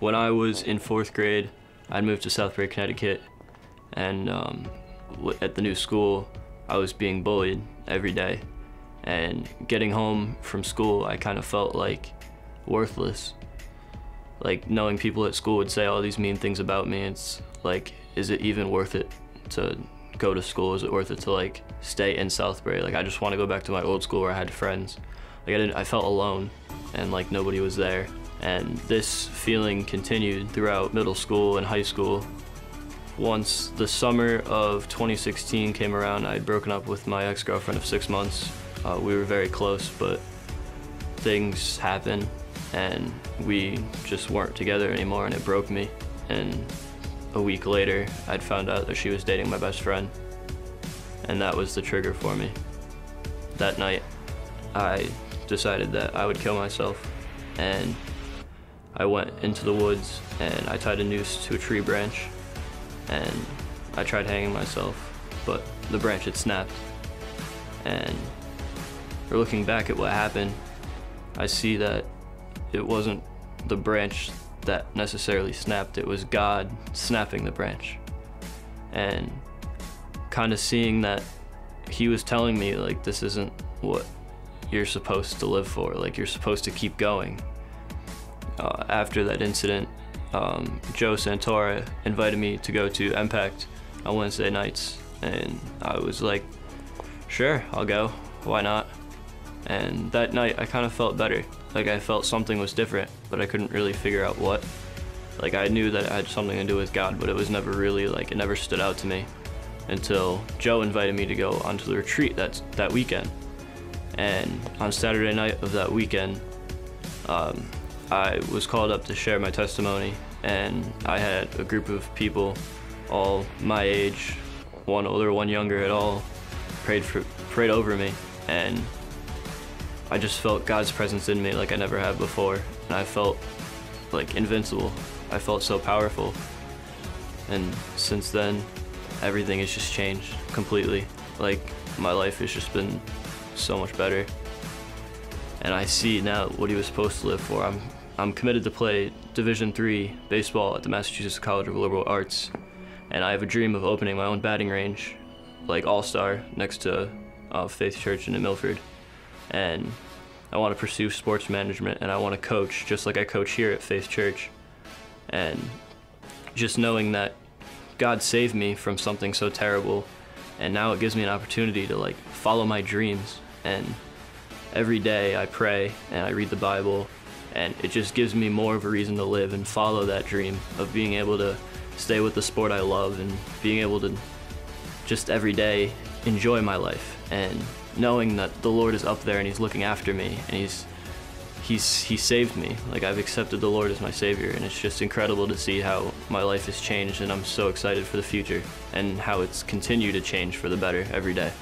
When I was in fourth grade, I moved to Southbury, Connecticut, and um, at the new school, I was being bullied every day. And getting home from school, I kind of felt like worthless. Like knowing people at school would say all these mean things about me, it's like, is it even worth it to go to school? Is it worth it to like stay in Southbury? Like I just want to go back to my old school where I had friends. Like I didn't, I felt alone, and like nobody was there. And this feeling continued throughout middle school and high school. Once the summer of 2016 came around, I had broken up with my ex-girlfriend of six months. Uh, we were very close, but things happened, and we just weren't together anymore, and it broke me. And a week later, I'd found out that she was dating my best friend, and that was the trigger for me. That night, I decided that I would kill myself, and I went into the woods and I tied a noose to a tree branch, and I tried hanging myself, but the branch had snapped. And looking back at what happened, I see that it wasn't the branch that necessarily snapped, it was God snapping the branch. And kind of seeing that he was telling me, like, this isn't what you're supposed to live for, like, you're supposed to keep going. Uh, after that incident, um, Joe Santora invited me to go to Impact on Wednesday nights, and I was like, sure, I'll go. Why not? And that night, I kind of felt better. Like I felt something was different, but I couldn't really figure out what. Like I knew that it had something to do with God, but it was never really like it never stood out to me until Joe invited me to go onto the retreat that that weekend. And on Saturday night of that weekend, um, I was called up to share my testimony, and I had a group of people, all my age, one older, one younger, at all prayed for prayed over me, and I just felt God's presence in me like I never had before, and I felt like invincible. I felt so powerful, and since then, everything has just changed completely. Like my life has just been so much better, and I see now what he was supposed to live for. I'm I'm committed to play Division three baseball at the Massachusetts College of Liberal Arts, and I have a dream of opening my own batting range, like All Star, next to uh, Faith Church in Milford, and I want to pursue sports management and I want to coach just like I coach here at Faith Church, and just knowing that God saved me from something so terrible, and now it gives me an opportunity to like follow my dreams. And every day I pray and I read the Bible and it just gives me more of a reason to live and follow that dream of being able to stay with the sport I love and being able to just every day enjoy my life and knowing that the Lord is up there and he's looking after me and he's he's he saved me like I've accepted the Lord as my savior and it's just incredible to see how my life has changed and I'm so excited for the future and how it's continued to change for the better every day.